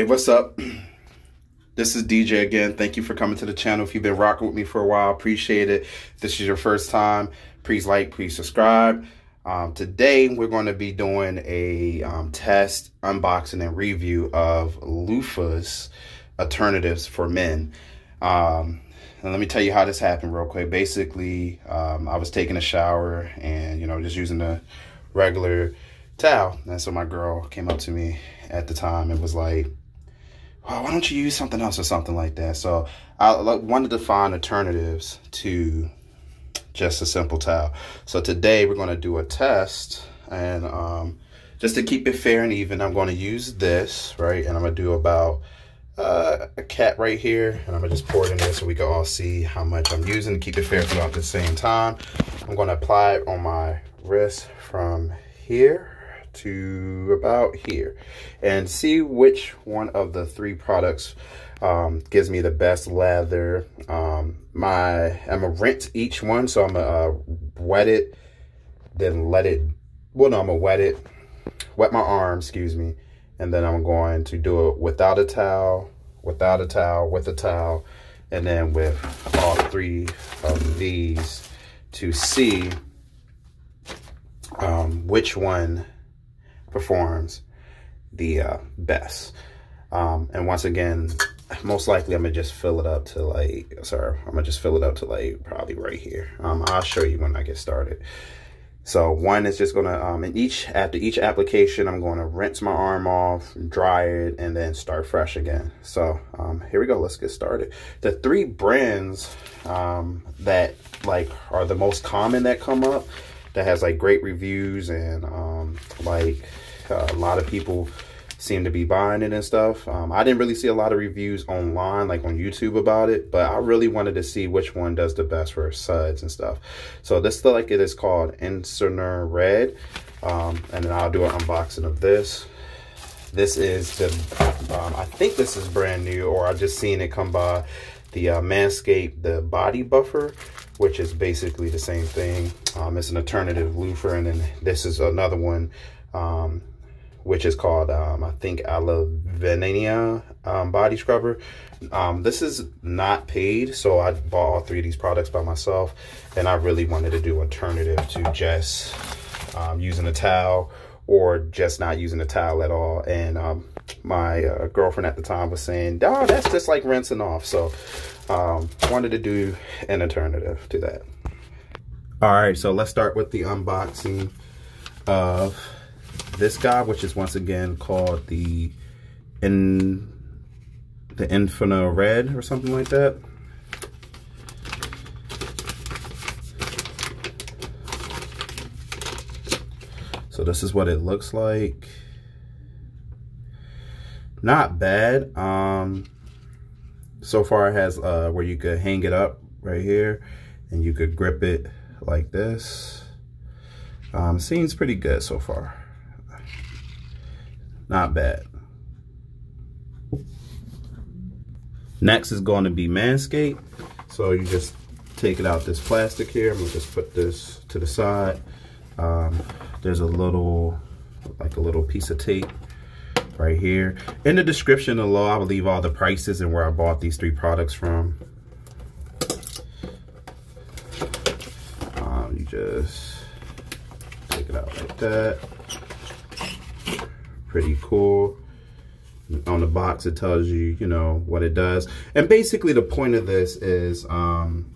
Hey, what's up? This is DJ again. Thank you for coming to the channel. If you've been rocking with me for a while, appreciate it. If this is your first time, please like, please subscribe. Um, today, we're going to be doing a um, test, unboxing, and review of loofahs alternatives for men. Um, and let me tell you how this happened real quick. Basically, um, I was taking a shower and, you know, just using a regular towel. And so my girl came up to me at the time and was like, oh, why don't you use something else or something like that? So I wanted to find alternatives to just a simple towel. So today we're going to do a test and um, just to keep it fair and even, I'm going to use this, right? And I'm going to do about uh, a cat right here and I'm gonna just pour it in there so we can all see how much I'm using to keep it fair throughout the same time. I'm gonna apply it on my wrist from here to about here and see which one of the three products um, gives me the best lather. Um, my, I'm gonna rinse each one. So I'm gonna uh, wet it, then let it, well, no, I'm gonna wet it, wet my arm, excuse me. And then I'm going to do it without a towel, without a towel, with a towel, and then with all three of these to see um, which one performs the uh, best. Um, and once again, most likely I'm gonna just fill it up to like, sorry, I'm gonna just fill it up to like probably right here. Um, I'll show you when I get started. So one is just gonna, um, in each, after each application, I'm gonna rinse my arm off, dry it, and then start fresh again. So um, here we go, let's get started. The three brands um, that like are the most common that come up, that has like great reviews and um, like a lot of people seem to be buying it and stuff. Um, I didn't really see a lot of reviews online, like on YouTube about it, but I really wanted to see which one does the best for suds and stuff. So this like it is called Incerner Red, um, and then I'll do an unboxing of this. This is the, um, I think this is brand new, or I just seen it come by the uh, Manscaped, the body buffer, which is basically the same thing. Um, it's an alternative loofah, and then this is another one, um, which is called, um, I think, Alavenia um, body scrubber. Um, this is not paid, so I bought all three of these products by myself, and I really wanted to do alternative to just um, using a towel or just not using a towel at all. And my uh, girlfriend at the time was saying, oh, that's just like rinsing off. So um, wanted to do an alternative to that. All right, so let's start with the unboxing of this guy, which is once again called the in the Infina Red or something like that. So this is what it looks like. Not bad. Um, so far it has uh, where you could hang it up right here and you could grip it like this. Um, seems pretty good so far. Not bad. Next is going to be Manscaped. So you just take it out this plastic here. I'm gonna just put this to the side. Um, there's a little, like a little piece of tape right here. In the description below, I will leave all the prices and where I bought these three products from. Um, you just take it out like that. Pretty cool. On the box, it tells you, you know, what it does. And basically the point of this is um,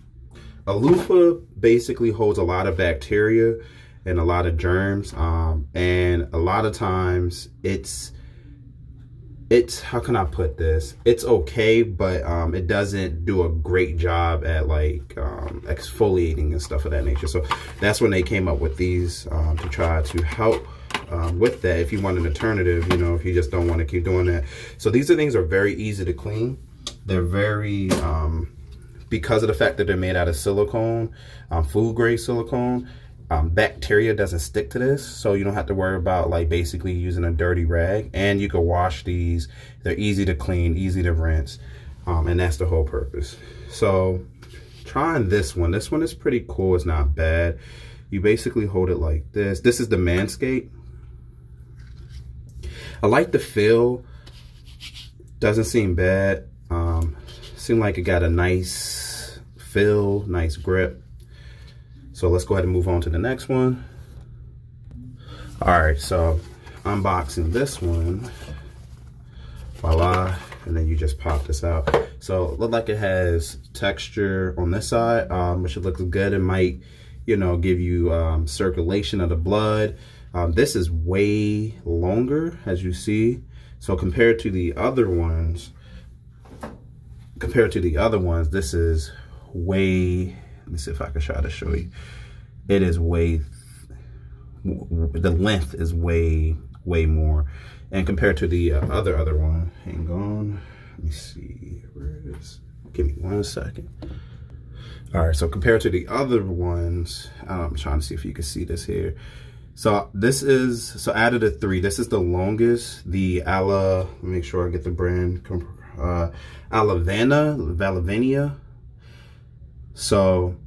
a loofah basically holds a lot of bacteria and a lot of germs. Um, and a lot of times it's it's how can I put this? It's okay, but um, it doesn't do a great job at like um, exfoliating and stuff of that nature. So that's when they came up with these um, to try to help um, with that. If you want an alternative, you know, if you just don't want to keep doing that. So these are things are very easy to clean. They're very um, because of the fact that they're made out of silicone, um, food grade silicone um, bacteria doesn't stick to this so you don't have to worry about like basically using a dirty rag. And you can wash these. They're easy to clean easy to rinse um, and that's the whole purpose. So trying this one. This one is pretty cool. It's not bad. You basically hold it like this. This is the manscaped. I like the feel. Doesn't seem bad. Um, seem like it got a nice feel, nice grip. So let's go ahead and move on to the next one. All right, so unboxing this one. Voila, and then you just pop this out. So it look like it has texture on this side, um, which looks good. It might, you know, give you um, circulation of the blood. Um, this is way longer, as you see. So compared to the other ones, compared to the other ones, this is way, let me see if I can try to show you. It is way, the length is way, way more. And compared to the uh, other, other one, hang on, let me see, where is. Give me one second. All right, so compared to the other ones, I'm trying to see if you can see this here. So this is, so out of the three, this is the longest. The Ala, make sure I get the brand, uh, Alavana, Valavania. So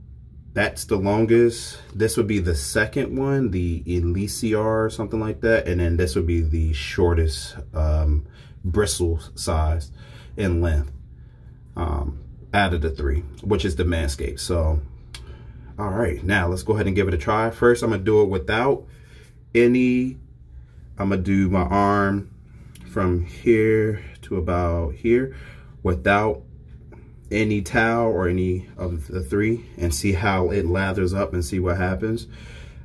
that's the longest. This would be the second one, the Elysiar or something like that. And then this would be the shortest um, bristle size in length um, out of the three, which is the Manscaped. So, all right, now let's go ahead and give it a try. First, I'm gonna do it without any, I'm gonna do my arm from here to about here without any towel or any of the three and see how it lathers up and see what happens.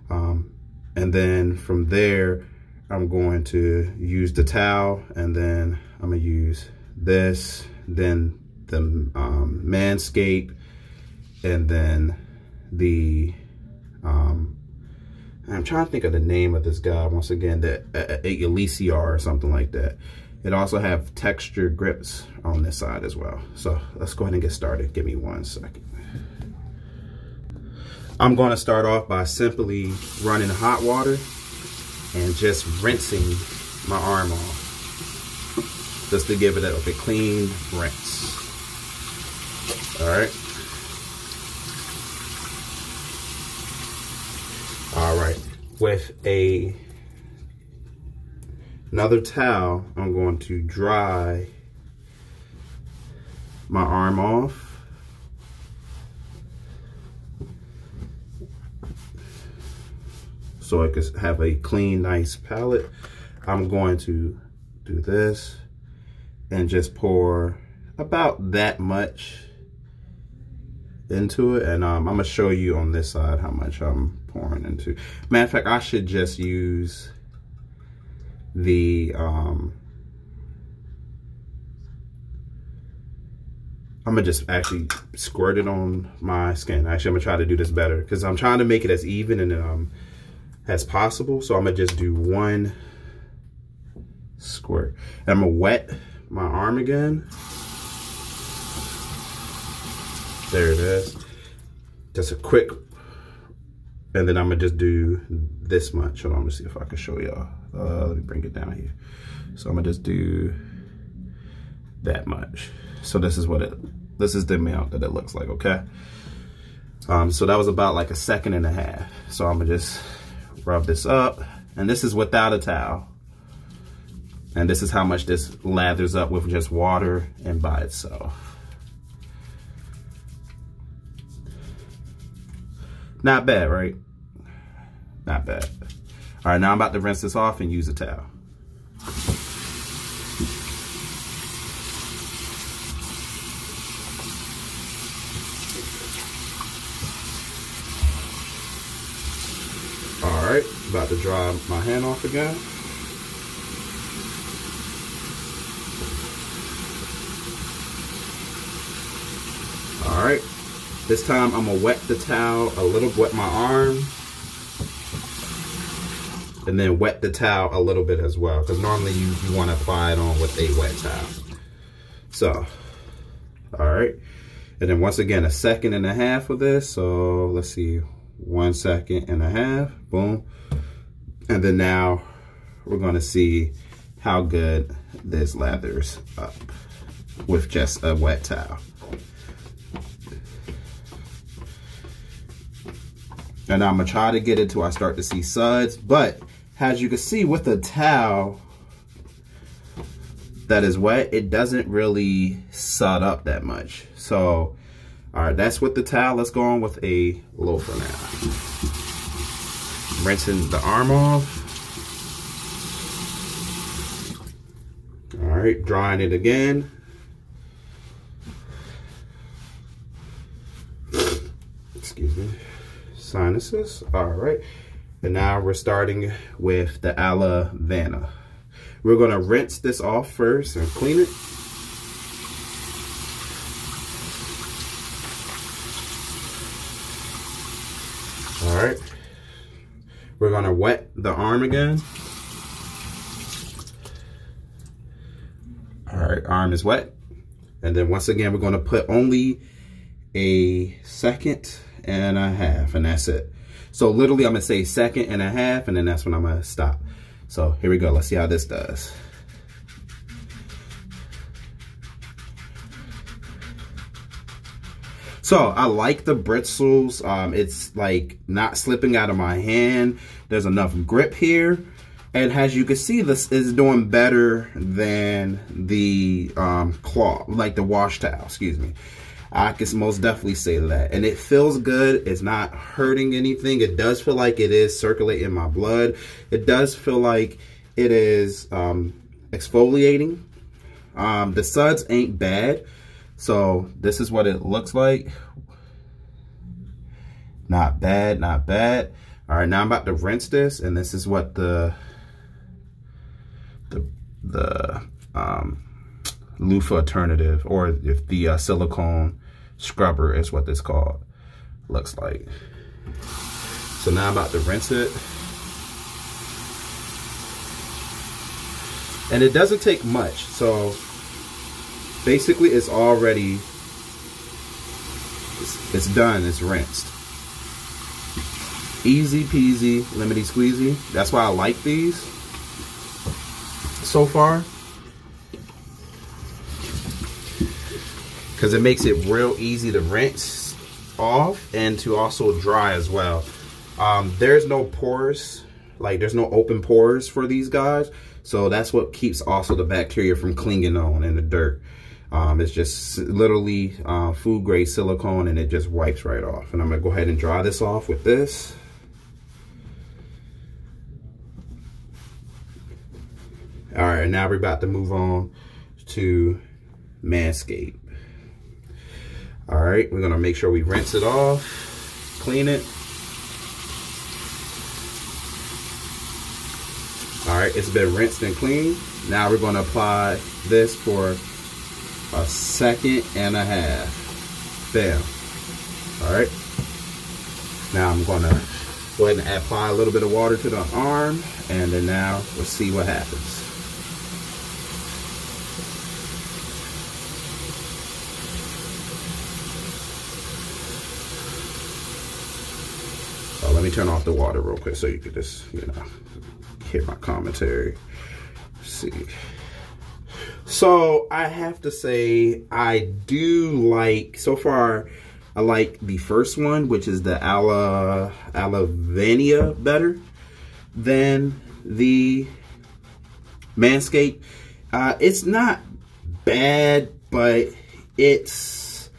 Um, and then from there, I'm going to use the towel and then I'm gonna use this, then the um, Manscaped, and then the um, I'm trying to think of the name of this guy once again, that uh, Elysiar or something like that. It also have texture grips on this side as well. So let's go ahead and get started. Give me one second. I'm going to start off by simply running hot water and just rinsing my arm off just to give it a, a clean rinse. All right. All right, with a another towel, I'm going to dry my arm off. So I can have a clean, nice palette. I'm going to do this and just pour about that much into it. And um, I'm gonna show you on this side how much I'm pouring into. Matter of fact, I should just use the, um, I'm gonna just actually squirt it on my skin. Actually, I'm gonna try to do this better because I'm trying to make it as even and um, as possible. So I'm gonna just do one squirt. And I'm gonna wet my arm again. There it is. Just a quick, and then I'm gonna just do this much. Hold on, let me see if I can show y'all. Uh, let me bring it down here. So I'm gonna just do that much. So this is what it, this is the amount that it looks like, okay? Um, so that was about like a second and a half. So I'm gonna just rub this up. And this is without a towel. And this is how much this lathers up with just water and by itself. Not bad, right? Not bad. All right, now I'm about to rinse this off and use a towel. All right, about to dry my hand off again. All right, this time I'm gonna wet the towel a little, wet my arm, and then wet the towel a little bit as well, because normally you, you wanna apply it on with a wet towel. So, all right. And then once again, a second and a half of this. So let's see, one second and a half, boom. And then now we're gonna see how good this lathers up with just a wet towel. And I'm gonna try to get it till I start to see suds. But as you can see with the towel, that is wet, it doesn't really sud up that much. So, all right, that's with the towel. Let's go on with a loafer now. Rinsing the arm off. All right, drying it again. Excuse me. Sinuses. All right. And now we're starting with the aloe vera. We're gonna rinse this off first and clean it. All right. We're gonna wet the arm again. All right, arm is wet. And then once again, we're gonna put only a second and a half, and that's it. So literally, I'm gonna say second and a half, and then that's when I'm gonna stop. So here we go. Let's see how this does. So I like the bristles. Um, it's like not slipping out of my hand. There's enough grip here. And as you can see, this is doing better than the um, cloth, like the wash towel, excuse me. I can most definitely say that. And it feels good. It's not hurting anything. It does feel like it is circulating my blood. It does feel like it is um, exfoliating. Um, the suds ain't bad. So this is what it looks like. Not bad, not bad. All right, now I'm about to rinse this, and this is what the the the um, loofah alternative, or if the uh, silicone scrubber is what this called looks like. So now I'm about to rinse it. And it doesn't take much. So basically it's already, it's, it's done, it's rinsed. Easy peasy, lemony squeezy. That's why I like these so far. Because it makes it real easy to rinse off and to also dry as well. Um, there's no pores, like there's no open pores for these guys. So that's what keeps also the bacteria from clinging on in the dirt. Um, it's just literally uh, food grade silicone and it just wipes right off. And I'm gonna go ahead and dry this off with this. All right, now we're about to move on to Manscaped. All right, we're gonna make sure we rinse it off, clean it. All right, it's been rinsed and cleaned. Now we're gonna apply this for a second and a half. Bam. All right. Now I'm gonna go ahead and apply a little bit of water to the arm, and then now we'll see what happens. let me turn off the water real quick so you could just, you know, hear my commentary. Let's see. So I have to say, I do like, so far, I like the first one, which is the Ala, Alavania better than the Manscaped. Uh, it's not bad, but it's,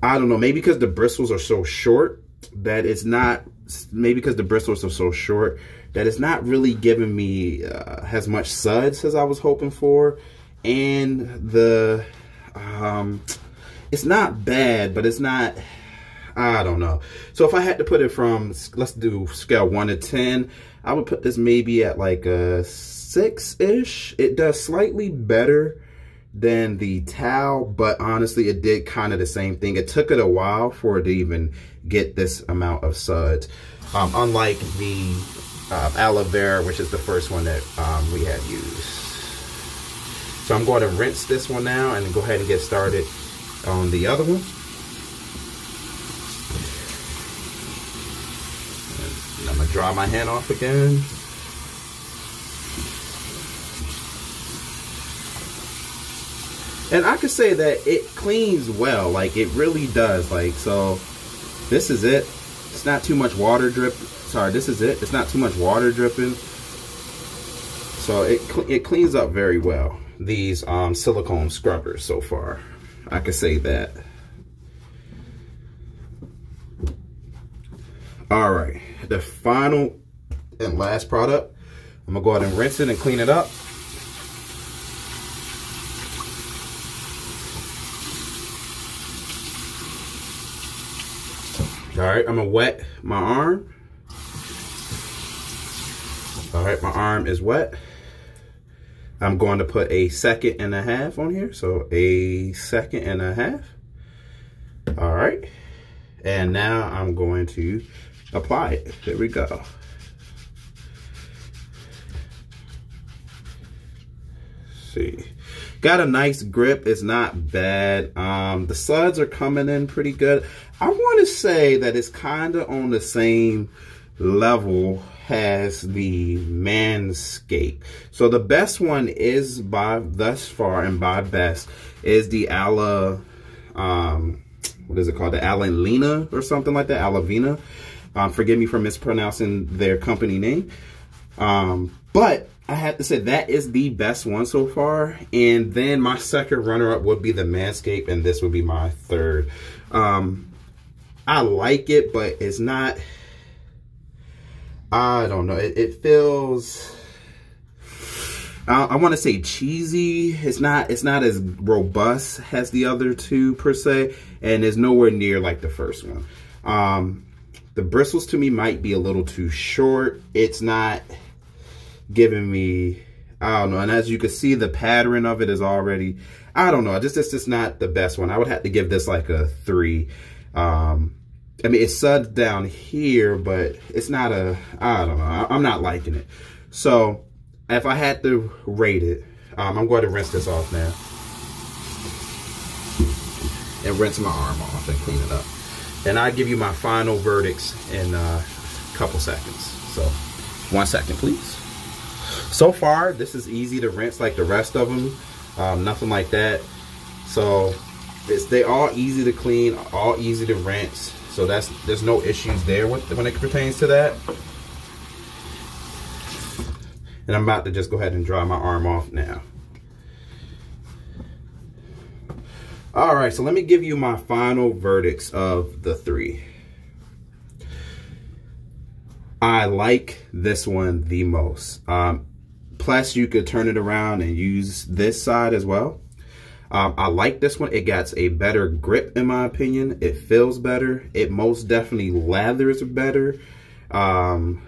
I don't know, maybe because the bristles are so short that it's not maybe because the bristles are so short that it's not really giving me uh, as much suds as I was hoping for. And the, um, it's not bad, but it's not, I don't know. So if I had to put it from, let's do scale one to 10, I would put this maybe at like a six-ish. It does slightly better than the towel, but honestly, it did kind of the same thing. It took it a while for it to even get this amount of suds. Um, unlike the uh, aloe vera, which is the first one that um, we had used. So I'm going to rinse this one now and go ahead and get started on the other one. And I'm to dry my hand off again. And I could say that it cleans well, like it really does. Like, so this is it. It's not too much water drip. Sorry, this is it. It's not too much water dripping. So it, it cleans up very well. these um, silicone scrubbers so far. I could say that. All right, the final and last product. I'm gonna go ahead and rinse it and clean it up. All right, I'm gonna wet my arm. All right, my arm is wet. I'm going to put a second and a half on here. So a second and a half. All right. And now I'm going to apply it. There we go. see. Got a nice grip. It's not bad. Um, the suds are coming in pretty good. I want to say that it's kind of on the same level as the Manscaped. So the best one is by thus far and by best is the Ala, um, what is it called? The Alalina or something like that. Alavina. Um, forgive me for mispronouncing their company name. Um, but I have to say that is the best one so far. And then my second runner-up would be the Manscaped, and this would be my third. Um, I like it, but it's not, I don't know. It, it feels, I, I want to say cheesy. It's not, it's not as robust as the other two per se, and it's nowhere near like the first one. Um, the bristles to me might be a little too short. It's not giving me, I don't know. And as you can see, the pattern of it is already, I don't know. Just, it's just not the best one. I would have to give this like a three. Um, I mean, it suds down here, but it's not a, I don't know. I, am not liking it. So if I had to rate it, um, I'm going to rinse this off now. And rinse my arm off and clean it up. And I'll give you my final verdicts in a couple seconds. So one second, please. So far, this is easy to rinse like the rest of them. Um, nothing like that. So it's, they all easy to clean, all easy to rinse. So that's there's no issues there with, when it pertains to that. And I'm about to just go ahead and dry my arm off now. All right, so let me give you my final verdicts of the three. I like this one the most. Um, plus, you could turn it around and use this side as well. Um, I like this one. It gets a better grip, in my opinion. It feels better. It most definitely lathers better. Um,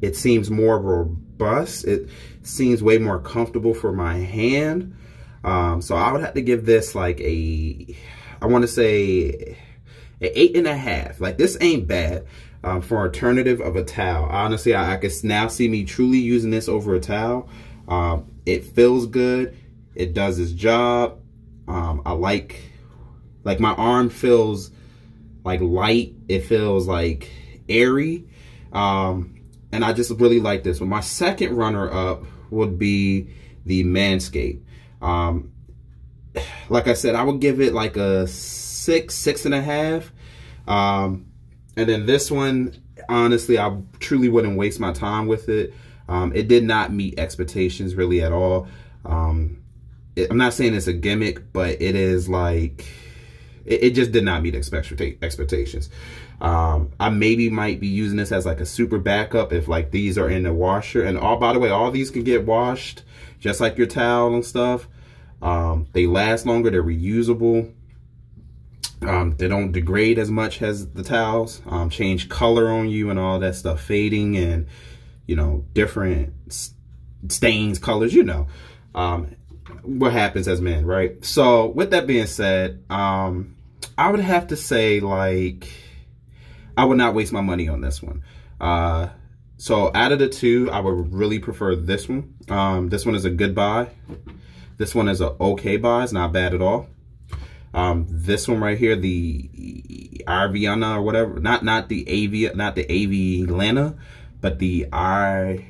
it seems more robust. It seems way more comfortable for my hand. Um, so I would have to give this like a, I want to say an eight and a half. Like this ain't bad um, for alternative of a towel. Honestly, I, I can now see me truly using this over a towel. Um, it feels good. It does its job. Um, I like, like my arm feels like light. It feels like airy. Um, and I just really like this one. My second runner up would be the Manscaped. Um, like I said, I would give it like a six, six and a half. Um, and then this one, honestly, I truly wouldn't waste my time with it. Um, it did not meet expectations really at all. Um, I'm not saying it's a gimmick, but it is like, it, it just did not meet expectations. Um, I maybe might be using this as like a super backup if like these are in the washer. And all, by the way, all these can get washed just like your towel and stuff. Um, they last longer, they're reusable. Um, they don't degrade as much as the towels, um, change color on you and all that stuff, fading and, you know, different stains, colors, you know, um, what happens as men, right? So with that being said, um, I would have to say like, I would not waste my money on this one. Uh, so out of the two, I would really prefer this one. Um, this one is a good buy. This one is a okay buy. It's not bad at all. Um, this one right here, the Arviana or whatever, not not the AV, not the AV Lana, but the I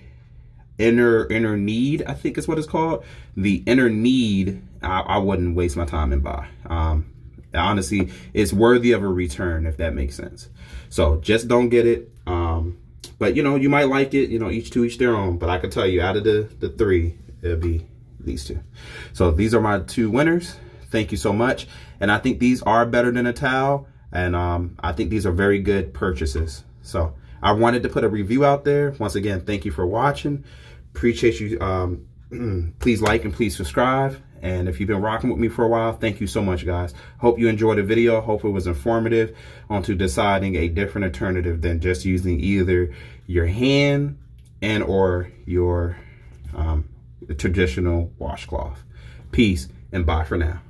inner inner need, I think is what it's called. The inner need, I, I wouldn't waste my time and buy. Um, honestly, it's worthy of a return if that makes sense. So just don't get it. Um, but you know, you might like it. You know, each to each their own. But I can tell you, out of the the three, it'll be these two. So these are my two winners. Thank you so much. And I think these are better than a towel. And um, I think these are very good purchases. So I wanted to put a review out there. Once again, thank you for watching. Appreciate you. Um, please like and please subscribe. And if you've been rocking with me for a while, thank you so much, guys. Hope you enjoyed the video. Hope it was informative onto deciding a different alternative than just using either your hand and or your um, traditional washcloth. Peace and bye for now.